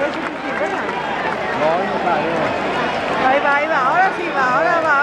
Rồi, nó cũng kịp hết hả? Rồi, nó phải bảo là chị bảo là bảo